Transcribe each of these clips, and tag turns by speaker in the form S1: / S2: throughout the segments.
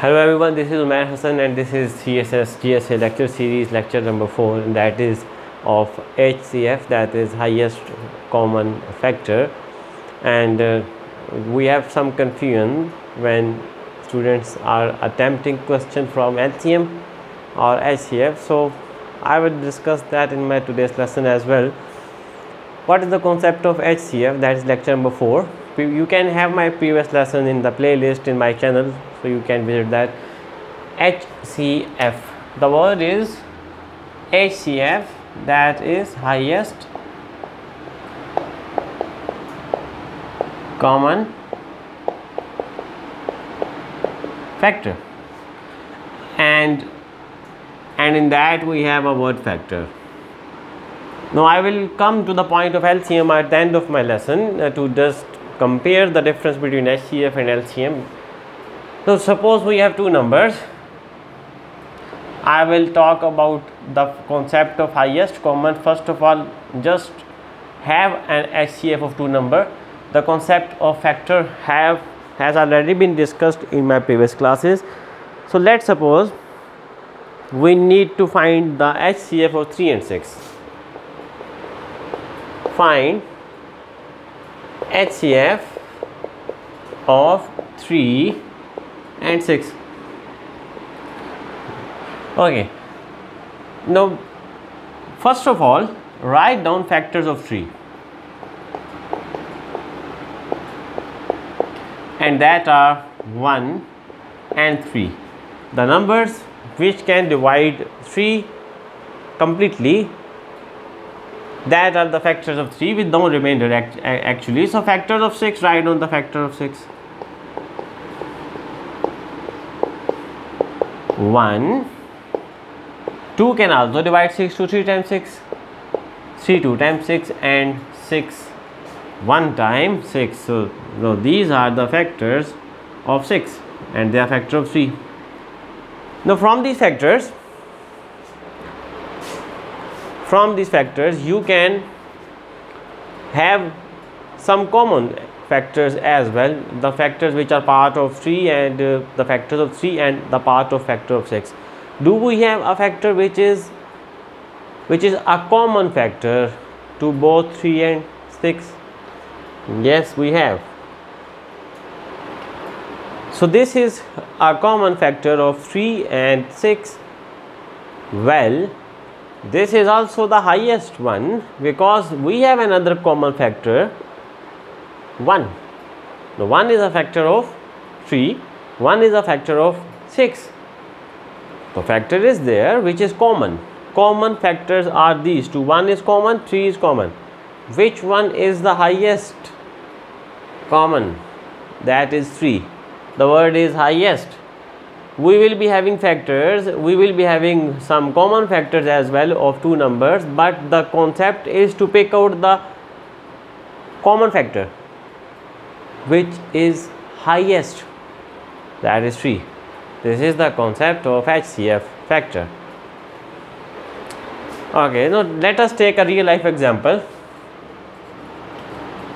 S1: Hello everyone, this is Umair Hassan and this is CSS GSA lecture series lecture number 4 and that is of HCF that is highest common factor. And uh, we have some confusion when students are attempting question from LCM or HCF so I will discuss that in my today's lesson as well. What is the concept of HCF that is lecture number 4 you can have my previous lesson in the playlist in my channel so you can visit that HCF the word is HCF that is highest common factor. And and in that we have a word factor. Now I will come to the point of LCM at the end of my lesson uh, to just compare the difference between HCF and LCM so suppose we have two numbers. I will talk about the concept of highest common. First of all just have an HCF of two number. The concept of factor have has already been discussed in my previous classes. So let's suppose we need to find the HCF of 3 and 6 find HCF of 3 and 6 okay. Now first of all write down factors of 3 and that are 1 and 3 the numbers which can divide 3 completely that are the factors of 3 with no remainder. Act actually so factors of 6 write down the factor of 6 1 2 can also divide 6 to 3 times 6 3 2 times 6 and 6 1 time 6 so no, these are the factors of 6 and they are factor of 3 now from these factors from these factors you can have some common factors as well. The factors which are part of 3 and uh, the factors of 3 and the part of factor of 6 do we have a factor which is which is a common factor to both 3 and 6 yes we have. So this is a common factor of 3 and 6 well this is also the highest one because we have another common factor 1 The 1 is a factor of 3 1 is a factor of 6 the factor is there which is common. Common factors are these two. 1 is common 3 is common. Which one is the highest? Common. That is 3 the word is highest. We will be having factors. We will be having some common factors as well of two numbers but the concept is to pick out the common factor which is highest that is 3 this is the concept of HCF factor. Okay now let us take a real life example.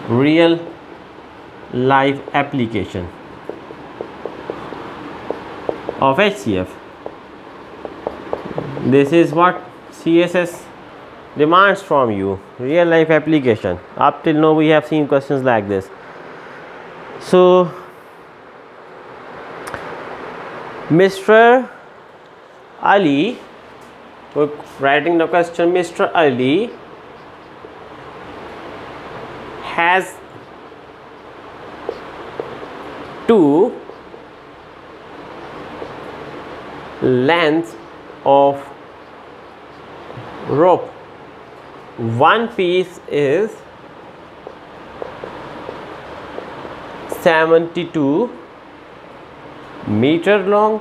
S1: Real life application of HCF this is what CSS demands from you. Real life application. Up till now we have seen questions like this so Mr. Ali we're writing the question Mr. Ali has two lengths of rope one piece is 72 meter long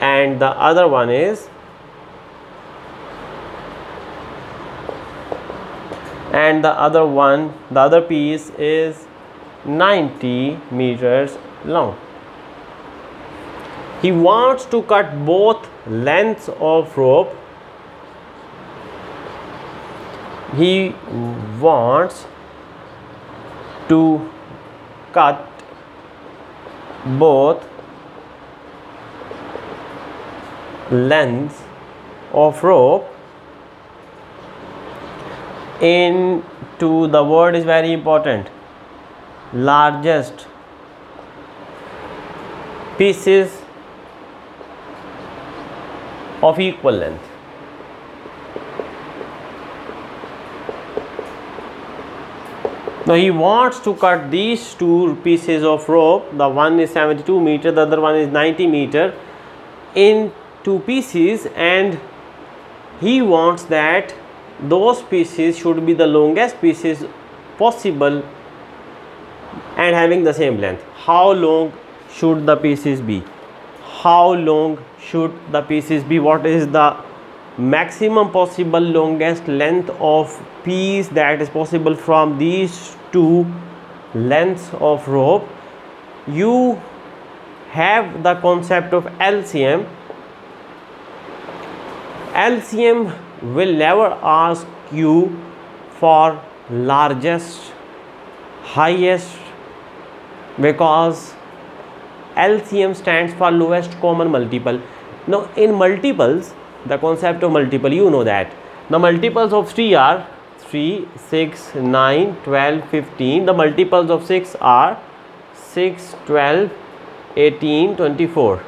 S1: and the other one is and the other one the other piece is 90 meters long. He wants to cut both lengths of rope. He wants to cut both lengths of rope into the word is very important. Largest pieces of equal length. Now he wants to cut these two pieces of rope. The one is 72 meter the other one is 90 meter in two pieces and he wants that those pieces should be the longest pieces possible and having the same length. How long should the pieces be? How long should the pieces be? What is the maximum possible longest length of piece that is possible from these two lengths of rope you have the concept of LCM LCM will never ask you for largest highest because LCM stands for lowest common multiple. Now in multiples the concept of multiple you know that. The multiples of 3 are 3 6 9 12 15 the multiples of 6 are 6 12 18 24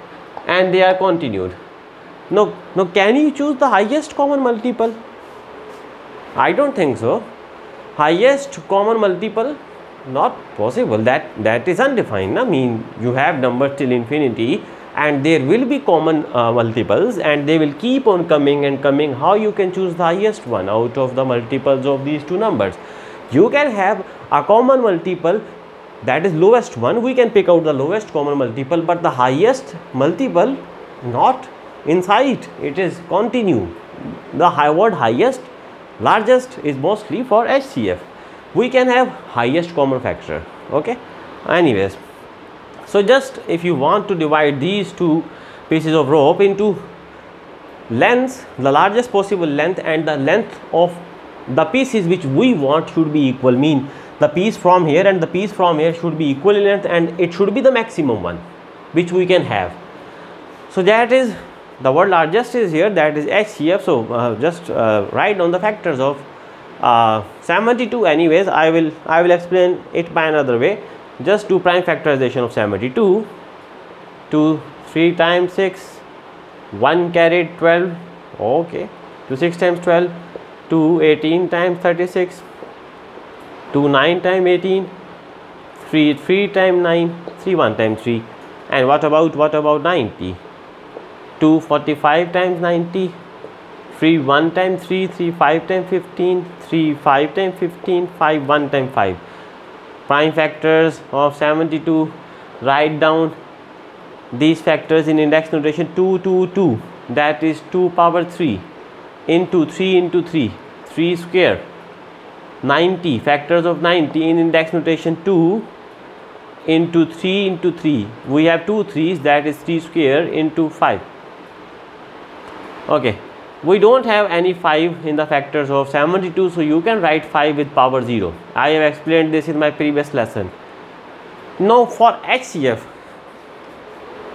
S1: and they are continued. Now now can you choose the highest common multiple? I don't think so. Highest common multiple? Not possible. That that is undefined i mean you have numbers till infinity and there will be common uh, multiples and they will keep on coming and coming. How you can choose the highest one out of the multiples of these two numbers? You can have a common multiple that is lowest one. We can pick out the lowest common multiple but the highest multiple not inside it is continue. The high word highest largest is mostly for HCF we can have highest common factor. Okay? Anyways so just if you want to divide these two pieces of rope into lengths the largest possible length and the length of the pieces which we want should be equal mean the piece from here and the piece from here should be equal in length and it should be the maximum one which we can have. So that is the word largest is here that is HCF so uh, just uh, write down the factors of uh, 72 anyways. I will I will explain it by another way just do prime factorization of 72 2 3 times 6 1 carried 12 okay 2 6 times 12 2 18 times 36 2 9 times 18 3 3 times 9 3 1 times 3 and what about what about 90 2 45 times 90 3 1 times 3 3 5 times 15 3 5 times 15 5 1 times 5 prime factors of 72 write down these factors in index notation 2 2 2 that is 2 power 3 into 3 into 3 3 square. 90 factors of 90 in index notation 2 into 3 into 3 we have two threes that is 3 square into 5 okay we don't have any 5 in the factors of 72 so you can write 5 with power 0 i have explained this in my previous lesson. Now for hcf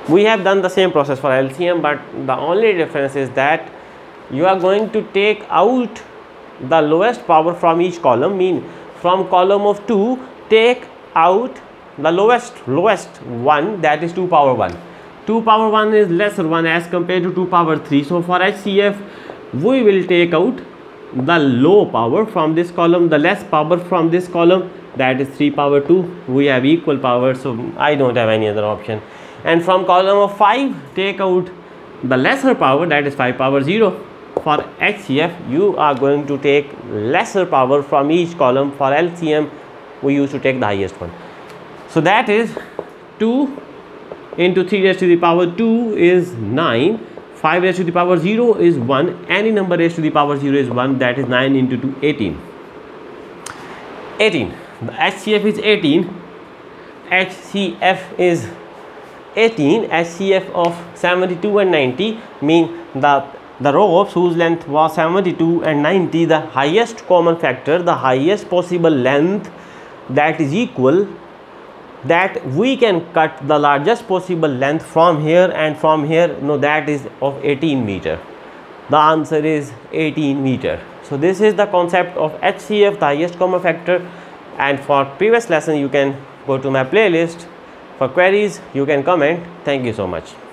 S1: we have done the same process for lcm but the only difference is that you are going to take out the lowest power from each column mean from column of 2 take out the lowest lowest one that is 2 power 1 2 power 1 is lesser one as compared to 2 power 3 so for HCF we will take out the low power from this column the less power from this column that is 3 power 2 we have equal power so I don't have any other option. And from column of 5 take out the lesser power that is 5 power 0 for HCF you are going to take lesser power from each column. For LCM we used to take the highest one. So that is 2 into 3 raised to the power 2 is 9 5 raised to the power 0 is 1 any number raised to the power 0 is 1 that is 9 into 2 18 18 the HCF is 18 HCF is 18 HCF of 72 and 90 mean the the ropes whose length was 72 and 90 the highest common factor the highest possible length that is equal that we can cut the largest possible length from here and from here no that is of 18 meter. The answer is 18 meter. So this is the concept of HCF the highest common factor. And for previous lesson you can go to my playlist. For queries you can comment. Thank you so much